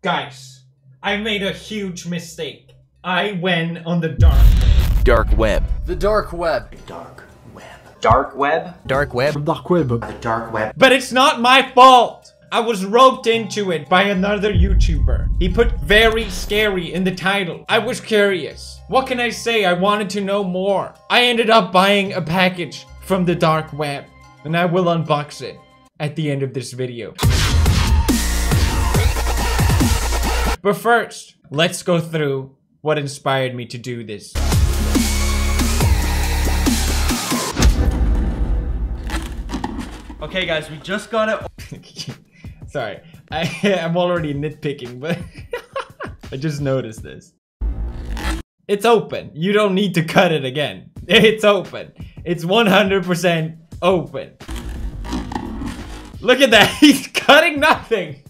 Guys, I made a huge mistake. I went on the dark web. Dark web. The dark web. Dark web. Dark web? Dark web. Dark web. The dark web. But it's not my fault! I was roped into it by another YouTuber. He put very scary in the title. I was curious. What can I say? I wanted to know more. I ended up buying a package from the dark web. And I will unbox it at the end of this video. But first, let's go through what inspired me to do this. Okay, guys, we just got it. Sorry, I, I'm already nitpicking, but I just noticed this. It's open. You don't need to cut it again. It's open. It's 100% open. Look at that. He's cutting nothing.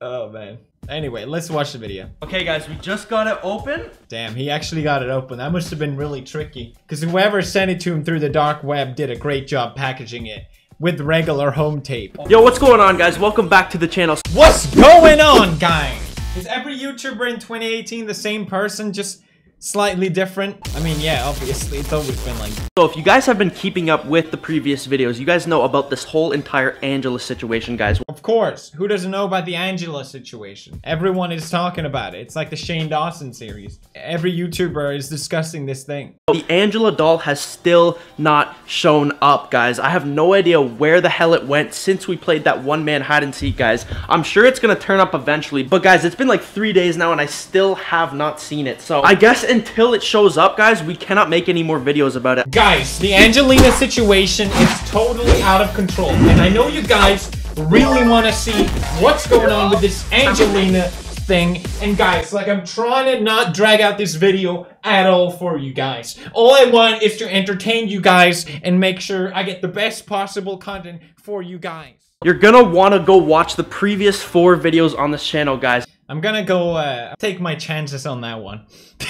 Oh, man. Anyway, let's watch the video. Okay, guys, we just got it open. Damn, he actually got it open. That must have been really tricky. Because whoever sent it to him through the dark web did a great job packaging it with regular home tape. Yo, what's going on, guys? Welcome back to the channel. What's going on, guys? Is every YouTuber in 2018 the same person, just slightly different? I mean, yeah, obviously, it's always been like So if you guys have been keeping up with the previous videos, you guys know about this whole entire Angela situation, guys. Of course, who doesn't know about the Angela situation? Everyone is talking about it. It's like the Shane Dawson series. Every YouTuber is discussing this thing. The Angela doll has still not shown up, guys. I have no idea where the hell it went since we played that one-man hide and seek, guys. I'm sure it's gonna turn up eventually, but guys, it's been like three days now and I still have not seen it. So I guess until it shows up, guys, we cannot make any more videos about it. Guys, the Angelina situation is totally out of control. And I know you guys really want to see what's going on with this Angelina thing. And guys, like I'm trying to not drag out this video at all for you guys. All I want is to entertain you guys and make sure I get the best possible content for you guys. You're gonna wanna go watch the previous four videos on this channel, guys. I'm gonna go uh, take my chances on that one.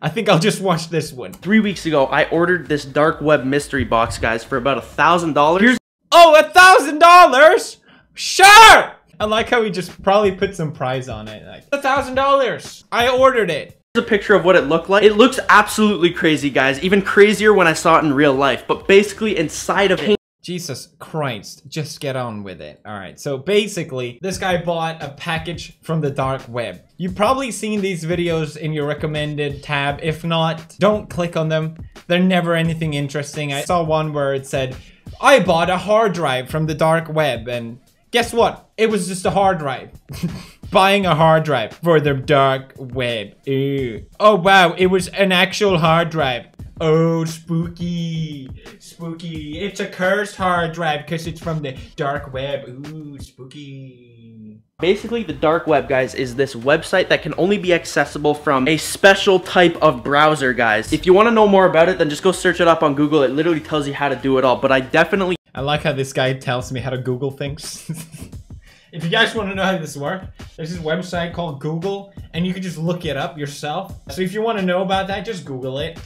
I think I'll just watch this one. Three weeks ago, I ordered this dark web mystery box, guys, for about a thousand dollars. Oh, a thousand dollars? Sure! I like how he just probably put some prize on it. Like, a thousand dollars. I ordered it. Here's a picture of what it looked like. It looks absolutely crazy, guys. Even crazier when I saw it in real life. But basically, inside of it, Jesus Christ, just get on with it. All right, so basically, this guy bought a package from the dark web. You've probably seen these videos in your recommended tab. If not, don't click on them. They're never anything interesting. I saw one where it said, I bought a hard drive from the dark web, and guess what? It was just a hard drive. Buying a hard drive for the dark web. Ew. Oh wow, it was an actual hard drive. Oh, spooky. Spooky. It's a cursed hard drive because it's from the dark web. Ooh, spooky. basically the dark web, guys, is this website that can only be accessible from a special type of browser, guys. If you want to know more about it, then just go search it up on Google. It literally tells you how to do it all. But I definitely I like how this guy tells me how to Google things. if you guys want to know how this works, there's this website called Google, and you can just look it up yourself. So if you want to know about that, just Google it.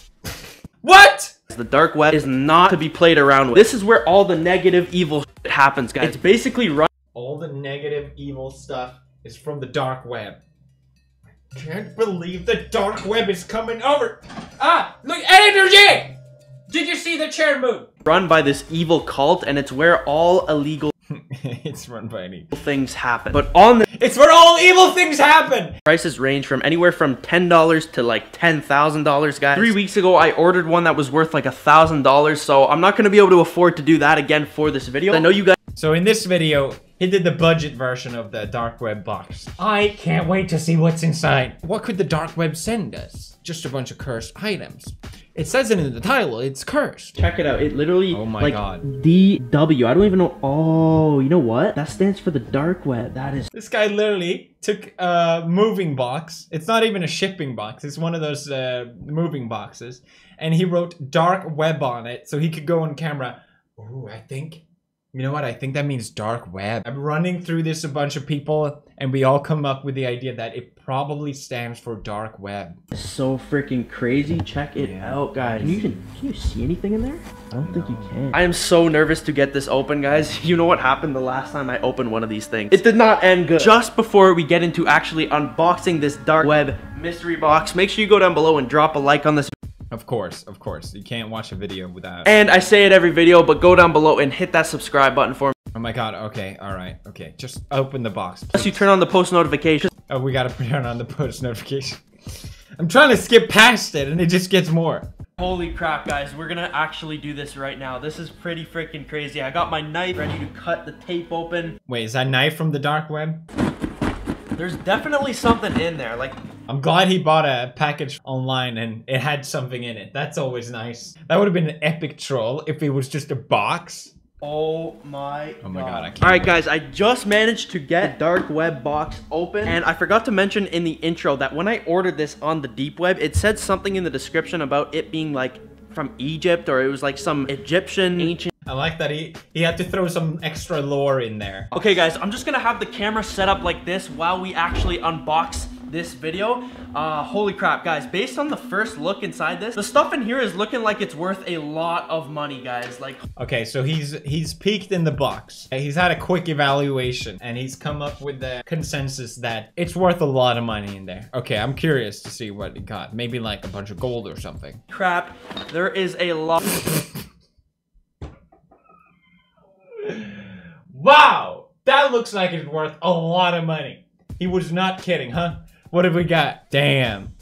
What? The dark web is not to be played around with. This is where all the negative, evil shit happens, guys. It's basically run All the negative, evil stuff is from the dark web. I can't believe the dark web is coming over. Ah, look, energy! Did you see the chair move? run by this evil cult, and it's where all illegal it's run by me. things happen. But on the It's where all evil things happen. prices range from anywhere from $10 to like $10,000, guys. Three weeks ago, I ordered one that was worth like a $1,000, so I'm not going to be able to afford to do that again for this video. I know you guys So in this video, he did the budget version of the dark web box. I can't wait to see what's inside. What could the dark web send us? Just a bunch of cursed items. It says it in the title, it's cursed. Check it out. It literally, Oh my like, God. DW. I don't even know. Oh, you know what? That stands for the dark web. That is This guy literally took a moving box. It's not even a shipping box. It's one of those uh, moving boxes. And he wrote dark web on it so he could go on camera. Ooh, I think You know what? I think that means dark web. I'm running through this a bunch of people and we all come up with the idea that it probably stands for dark web. So freaking crazy. Check it Yeah. out, guys. Can you even can you see anything in there? I don't think you can. I am so nervous to get this open, guys. You know what happened the last time I opened one of these things? It did not end good. Just before we get into actually unboxing this dark web mystery box, make sure you go down below and drop a like on this Of course, of course. You can't watch a video without. And I say it every video, but go down below and hit that subscribe button for me. Oh my god, okay, alright, okay. Just open the box. Plus, please. you turn on the post notifications. Oh, we gotta turn on the post notification. I'm trying to skip past it and it just gets more. Holy crap, guys. We're gonna actually do this right now. This is pretty freaking crazy. I got my knife ready to cut the tape open. Wait, is that knife from the dark web? There's definitely something in there. Like, I'm glad he bought a package online and it had something in it. That's always nice. That would have been an epic troll if it was just a box. oh my Oh my god, I can't. Alright guys, I just managed to get dark web box open and I forgot to mention in the intro that when I ordered this on the deep web, it said something in the description about it being like from Egypt or it was like some Egyptian ancient I like that he, he had to throw some extra lore in there. Okay guys, I'm just gonna have the camera set up like this while we actually unbox this video. Uh, holy crap, guys, based on the first look inside this, the stuff in here is looking like it's worth a lot of money, guys. Like, Okay, so he's he's peeked in the box. He's had a quick evaluation and he's come up with the consensus that it's worth a lot of money in there. Okay, I'm curious to see what he got. Maybe like a bunch of gold or something. crap, there is a lot. Wow! That looks like it's worth a lot of money. He was not kidding, huh? What have we got? Damn.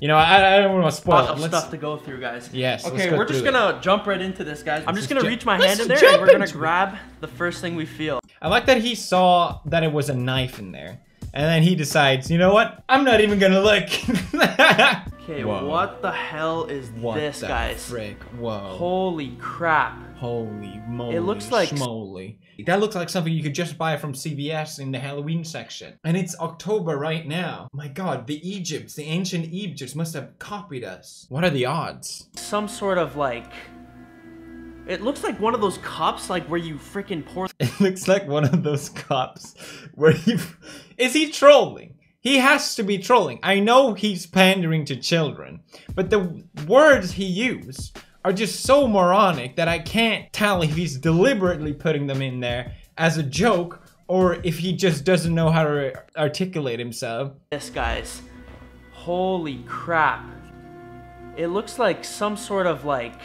You know, I, I don't want to spoil lot of Let's- stuff to go through, guys. Yes, let's Okay, go we're just gonna jump right into this, guys. I'm just just gonna ju- reach my hand in there and we're gonna into it. grab the first thing we feel. I like that he saw that it was a knife in there. And then he decides, you know what? I'm not even gonna look. Okay, Whoa. what the hell is What this, the guys? frick? Whoa. Holy crap. Holy moly. It looks like- schmoly. That looks like something you could just buy from CVS in the Halloween section. And it's October right now. My god, the Egypts, the ancient Egypts must have copied us. What are the odds? Some sort of like. It looks like one of those cups, like where you freaking pour. It looks like one of those cops where he. Is he trolling? He has to be trolling. I know he's pandering to children, but the words he used are just so moronic that I can't tell if he's deliberately putting them in there as a joke or if he just doesn't know how to articulate himself. this, guys. Holy crap. It looks like some sort of like.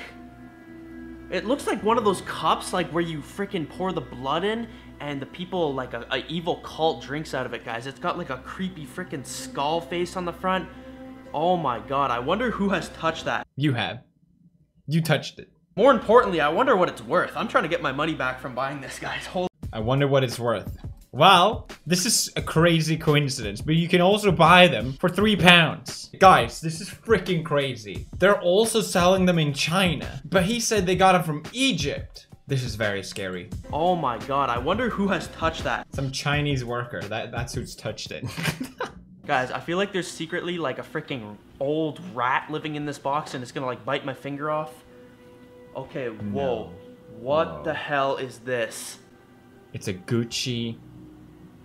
It looks like one of those cups, like where you freaking pour the blood in, and the people, like a, a evil cult, drinks out of it, guys. It's got like a creepy freaking skull face on the front. Oh my god, I wonder who has touched that. You have. You touched it. More importantly, I wonder what it's worth. I'm trying to get my money back from buying this, guys. Holy I wonder what it's worth. Well, this is a crazy coincidence, but you can also buy them for three pounds. Guys, this is freaking crazy. They're also selling them in China, but he said they got them from Egypt. This is very scary. Oh my god, I wonder who has touched that. Some Chinese worker, that, that's who's touched it. Guys, I feel like there's secretly like a freaking old rat living in this box and it's gonna like bite my finger off. Okay, whoa. No. What Whoa. the hell is this? it's a Gucci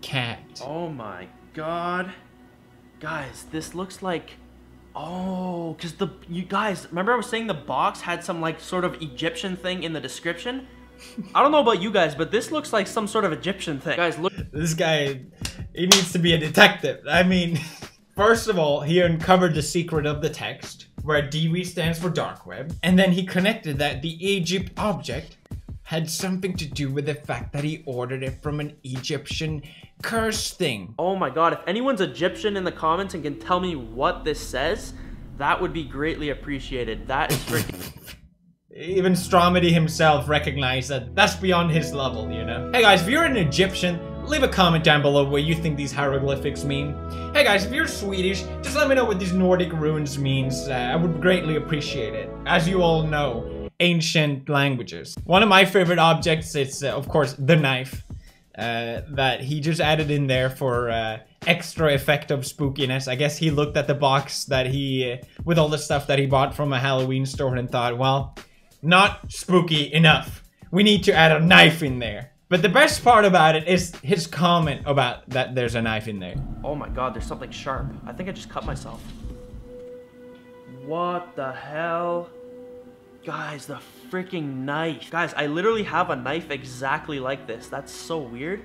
cat. Oh my god. Guys, this looks like Oh, because the you guys remember I was saying the box had some like sort of Egyptian thing in the description? I don't know about you guys, but this looks like some sort of Egyptian thing. Guys, look This guy, he needs to be a detective. I mean, first of all, he uncovered the secret of the text, where DV stands for dark web, and then he connected that the Egypt object had something to do with the fact that he ordered it from an Egyptian curse thing. Oh my god, if anyone's Egyptian in the comments and can tell me what this says, that would be greatly appreciated. That is freaking Even Stromedy himself recognized that that's beyond his level, you know? Hey guys, if you're an Egyptian, leave a comment down below what you think these hieroglyphics mean. Hey guys, if you're Swedish, just let me know what these Nordic runes means. Uh, I would greatly appreciate it. As you all know, ancient languages. One of my favorite objects is, uh, of course, the knife. Uh, that he just added in there for uh, extra effect of spookiness. I guess he looked at the box that he, uh, with all the stuff that he bought from a Halloween store and thought, well, not spooky enough. We need to add a knife in there. But the best part about it is his comment about that there's a knife in there. Oh my god, there's something sharp. I think I just cut myself. What the hell? Guys, the freaking knife. Guys, I literally have a knife exactly like this. That's so weird.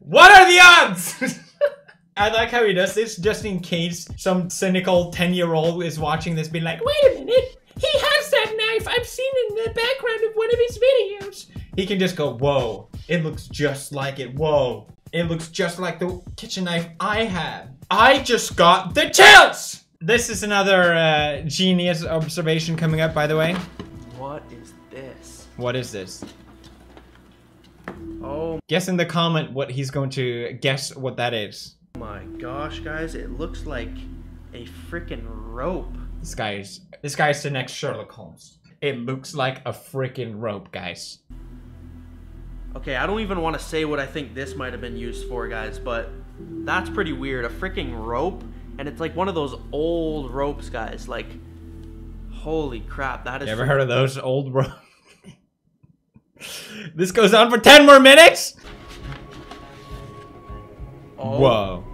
What are the odds? I like how he does this just in case some cynical 10 year old is watching this being like, wait a minute, he has that knife. I've seen it in the background of one of his videos. He can just go, whoa, it looks just like it. Whoa, it looks just like the kitchen knife I have. I just got the chills! This is another uh, genius observation coming up, by the way. What is this? What is this? Oh Guess in the comment what he's going to guess what that is. my gosh, guys, it looks like a freaking rope. This guy's this guy's the next Sherlock Holmes. It looks like a freaking rope, guys. Okay, I don't even want to say what I think this might have been used for, guys, but that's pretty weird. A freaking rope, and it's like one of those old ropes, guys. Like, holy crap, that is. You ever heard of those old ropes? this goes on for 10 more minutes? Oh Whoa.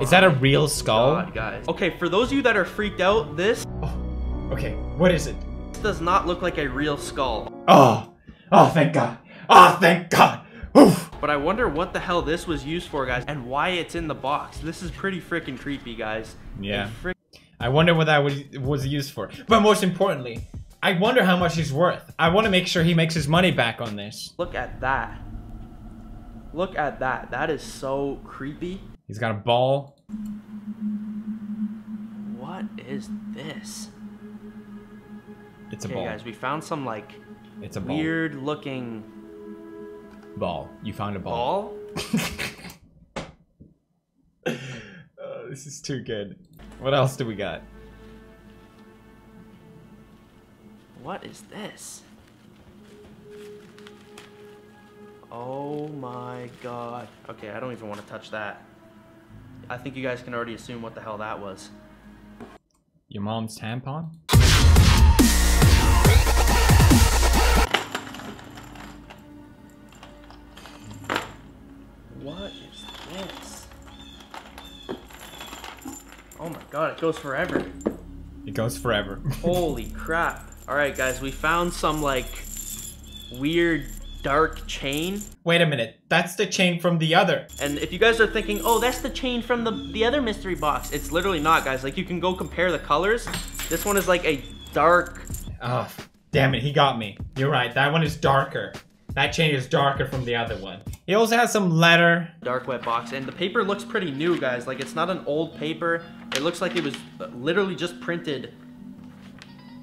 Is that a real skull? God, guys. Okay, for those of you that are freaked out, this oh, Okay, what is it? This does not look like a real skull. Oh, oh, thank God. Oh, thank God. Oof. But I wonder what the hell this was used for, guys, and why it's in the box. This is pretty freaking creepy, guys. Yeah. I wonder what that was, was used for. But most importantly, I wonder how much he's worth. I want to make sure he makes his money back on this. Look at that. Look at that. That is so creepy. He's got a ball. What is this? It's a Okay, ball. guys, we found some like It's a ball. weird looking ball. You found a ball. ball. Oh, this is too good. What else do we got? What is this? Oh my god. Okay, I don't even want to touch that. I think you guys can already assume what the hell that was. Your mom's tampon? What god, it goes forever. It goes forever. Holy crap. Alright, guys, we found some like weird dark chain. Wait a minute. That's the chain from the other. And if you guys are thinking, oh, that's the chain from the, the other mystery box, it's literally not, guys. Like, you can go compare the colors. This one is like a dark. Oh, damn it. He got me. You're right. That one is darker. That chain is darker from the other one. He also has some letter. dark web box and the paper looks pretty new guys like it's not an old paper it looks like it was uh, literally just printed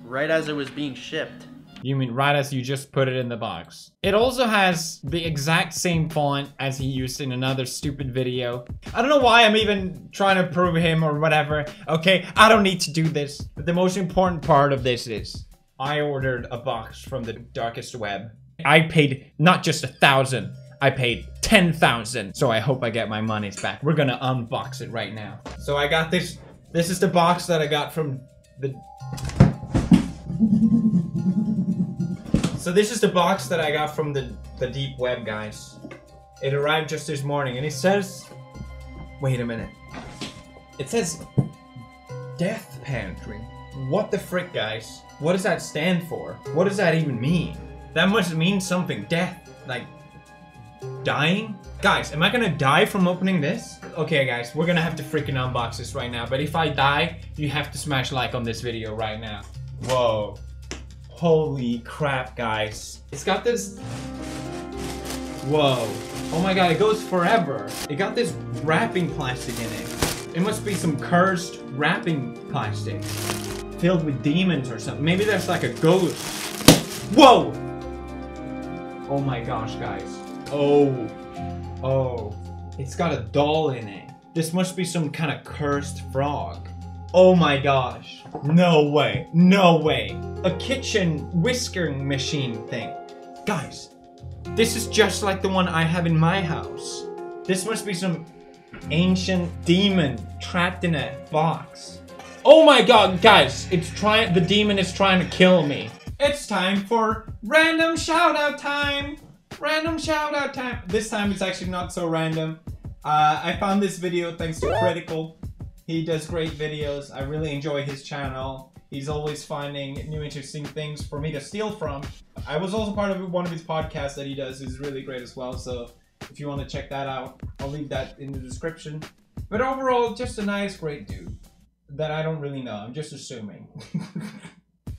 right as it was being shipped You mean right as you just put it in the box. It also has the exact same font as he used in another stupid video. I don't know why I'm even trying to prove him or whatever. Okay, I don't need to do this. But the most important part of this is I ordered a box from the darkest web. I paid not just a thousand, I paid 10,000. So I hope I get my monies back. We're gonna unbox it right now. So I got this. This is the box that I got from the So this is the box that I got from the, the deep web guys. It arrived just this morning and it says Wait a minute. It says Death Pantry. What the frick guys? What does that stand for? What does that even mean? That must mean something. Death. Like dying? Guys, am I gonna die from opening this? Okay guys, we're gonna have to freaking unbox this right now. But if I die, you have to smash like on this video right now. Whoa. Holy crap, guys. It's got this. Whoa. Oh my god, it goes forever. It got this wrapping plastic in it. It must be some cursed wrapping plastic. Filled with demons or something. Maybe there's like a ghost. Whoa! Oh my gosh, guys. Oh. Oh. It's got a doll in it. This must be some kind of cursed frog. Oh my gosh. No way. No way. A kitchen whiskering machine thing. Guys, this is just like the one I have in my house. This must be some ancient demon trapped in a box. Oh my god, guys, it's trying the demon is trying to kill me. It's time for random shout out time. random shout out time. This time it's actually not so random. Uh, I found this video thanks to Critikal. He does great videos. I really enjoy his channel. He's always finding new interesting things for me to steal from. I was also part of one of his podcasts that he does. is really great as well. So if you want to check that out, I'll leave that in the description. But overall, just a nice, great dude that I don't really know. I'm just assuming.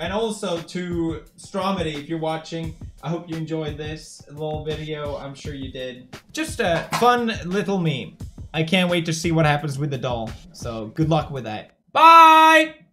and also to Stromedy, if you're watching, I hope you enjoyed this little video. I'm sure you did. Just a fun little meme. I can't wait to see what happens with the doll. So good luck with that. Bye!